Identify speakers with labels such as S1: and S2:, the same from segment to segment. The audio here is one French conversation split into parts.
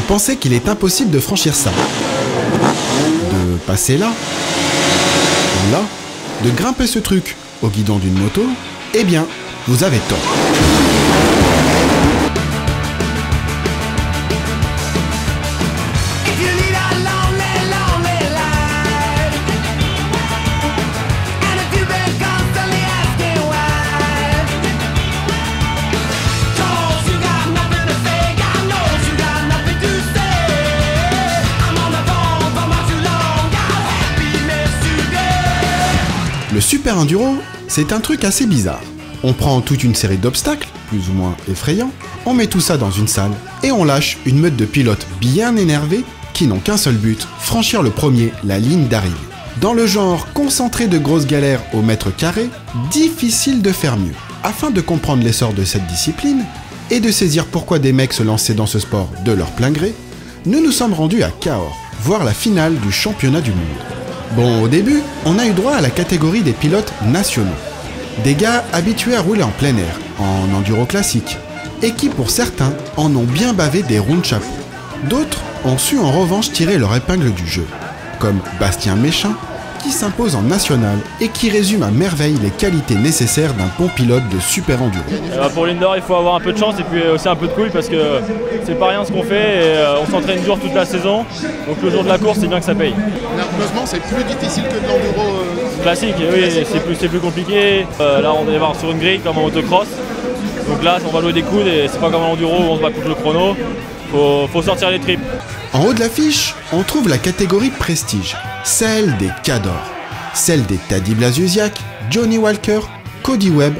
S1: Vous pensez qu'il est impossible de franchir ça De passer là là De grimper ce truc au guidon d'une moto Eh bien, vous avez tort. Super enduro, c'est un truc assez bizarre. On prend toute une série d'obstacles, plus ou moins effrayants, on met tout ça dans une salle et on lâche une meute de pilotes bien énervés qui n'ont qu'un seul but, franchir le premier la ligne d'arrivée. Dans le genre concentré de grosses galères au mètre carré, difficile de faire mieux. Afin de comprendre l'essor de cette discipline et de saisir pourquoi des mecs se lançaient dans ce sport de leur plein gré, nous nous sommes rendus à Cahors, voir la finale du championnat du monde. Bon, au début, on a eu droit à la catégorie des pilotes nationaux. Des gars habitués à rouler en plein air, en enduro classique, et qui pour certains en ont bien bavé des ronds de chapeau. D'autres ont su en revanche tirer leur épingle du jeu, comme Bastien Méchin, qui s'impose en national et qui résume à merveille les qualités nécessaires d'un bon pilote de super enduro.
S2: Eh ben, pour l'indoor, il faut avoir un peu de chance et puis aussi un peu de couille parce que c'est pas rien ce qu'on fait et euh, on s'entraîne dur toute la saison. Donc le jour de la course, c'est bien que ça paye.
S3: Nerveusement, c'est plus difficile que de l'enduro. euh,
S2: Classique, oui, c'est plus, c'est plus compliqué. Euh, là, on va y avoir sur une grille comme en autocross. Donc là, on va jouer des coudes et c'est pas comme en enduro où on se bat contre le chrono. Faut, faut sortir les tripes.
S1: En haut de l'affiche, on trouve la catégorie prestige, celle des cadors, celle des Taddy Blasiusiak, Johnny Walker, Cody Webb,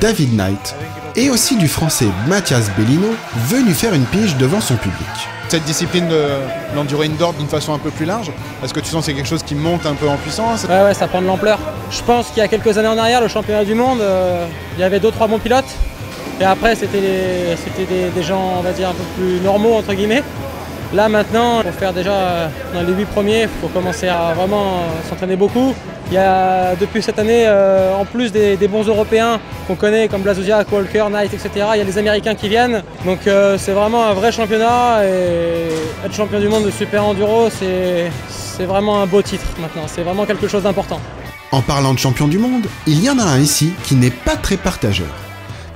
S1: David Knight, et aussi du français Mathias Bellino, venu faire une pige devant son public.
S3: Cette discipline de l'enduro indoor d'une façon un peu plus large, est-ce que tu sens que c'est quelque chose qui monte un peu en puissance?
S4: Ouais, ouais, ça prend de l'ampleur. Je pense qu'il y a quelques années en arrière, le championnat du monde, euh, il y avait deux trois bons pilotes. Et après, c'était des, des gens, on va dire, un peu plus normaux, entre guillemets. Là, maintenant, pour faire déjà euh, dans les huit premiers, il faut commencer à vraiment s'entraîner beaucoup. Il y a depuis cette année, euh, en plus des, bons Européens qu'on connaît comme Blazouziak, Walker, Knight, etc., il y a les Américains qui viennent. Donc euh, c'est vraiment un vrai championnat et être champion du monde de super enduro, c'est vraiment un beau titre maintenant. C'est vraiment quelque chose d'important.
S1: En parlant de champion du monde, il y en a un ici qui n'est pas très partageur.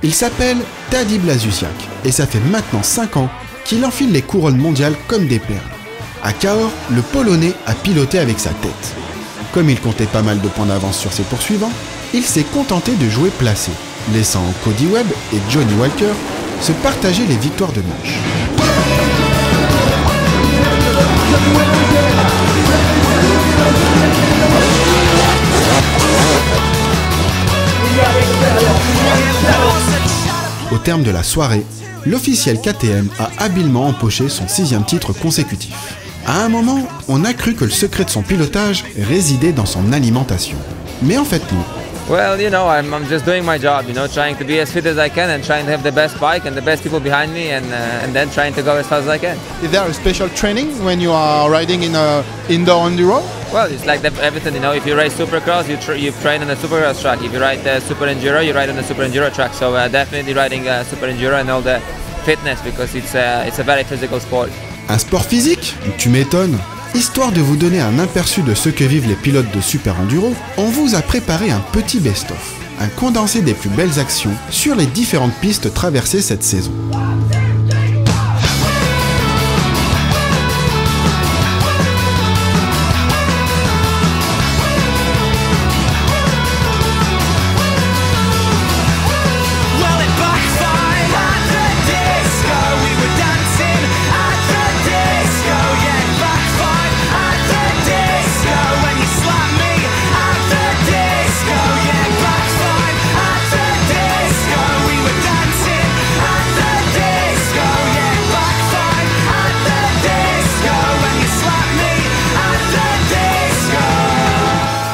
S1: Il s'appelle Taddy Blasiusiak, et ça fait maintenant 5 ans qu'il enfile les couronnes mondiales comme des perles. À Cahors, le Polonais a piloté avec sa tête. Comme il comptait pas mal de points d'avance sur ses poursuivants, il s'est contenté de jouer placé, laissant Cody Webb et Johnny Walker se partager les victoires de manche. Terme de la soirée, l'officiel KTM a habilement empoché son sixième titre consécutif. À un moment, on a cru que le secret de son pilotage résidait dans son alimentation. Mais en fait non.
S5: Well, you know, I'm, I'm just doing my job, you know, trying to be as fit as I can and trying to have the best bike and the best people behind me and, uh, and then trying to go as fast as I can.
S3: Is there a special training when you are riding in a indoor enduro?
S5: Well, it's like the, everything, you know, if you race supercross, you, tr- you train on a supercross track. If you ride the super enduro, you ride on the super enduro track. So uh, definitely riding uh, super enduro and all the fitness because it's, uh, it's a very physical sport.
S1: Un sport physique Tu m'étonnes Histoire de vous donner un aperçu de ce que vivent les pilotes de Super Enduro, on vous a préparé un petit best-of, un condensé des plus belles actions sur les différentes pistes traversées cette saison.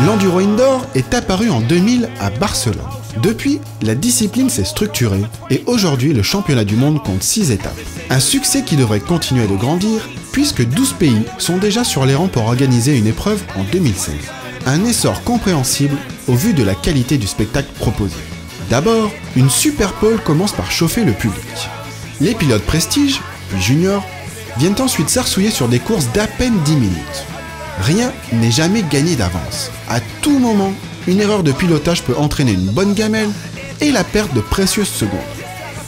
S1: L'enduro indoor est apparu en 2000 à Barcelone. Depuis, la discipline s'est structurée et aujourd'hui le championnat du monde compte 6 étapes. Un succès qui devrait continuer de grandir puisque 12 pays sont déjà sur les rangs pour organiser une épreuve en 2016. Un essor compréhensible au vu de la qualité du spectacle proposé. D'abord, une super pole commence par chauffer le public. Les pilotes prestige, puis junior, viennent ensuite s'arsouiller sur des courses d'à peine 10 minutes. Rien n'est jamais gagné d'avance. À tout moment, une erreur de pilotage peut entraîner une bonne gamelle et la perte de précieuses secondes.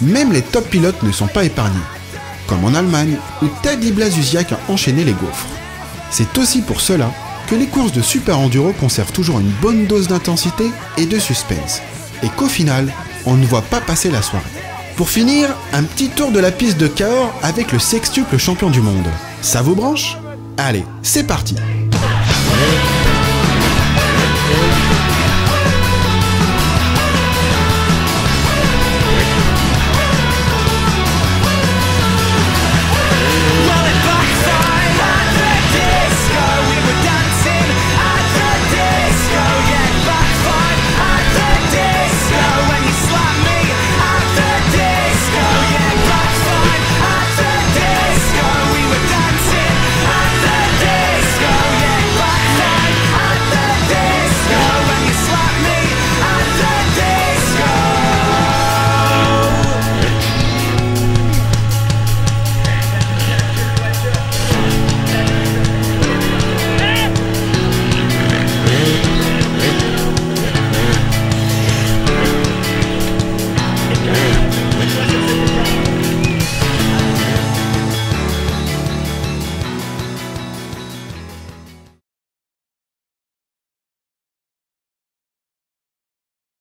S1: Même les top pilotes ne sont pas épargnés, comme en Allemagne où Taddy Blazusiak a enchaîné les gaufres. C'est aussi pour cela que les courses de super enduro conservent toujours une bonne dose d'intensité et de suspense, et qu'au final, on ne voit pas passer la soirée. Pour finir, un petit tour de la piste de Cahors avec le sextuple champion du monde. Ça vous branche? Allez, c'est parti
S6: ね。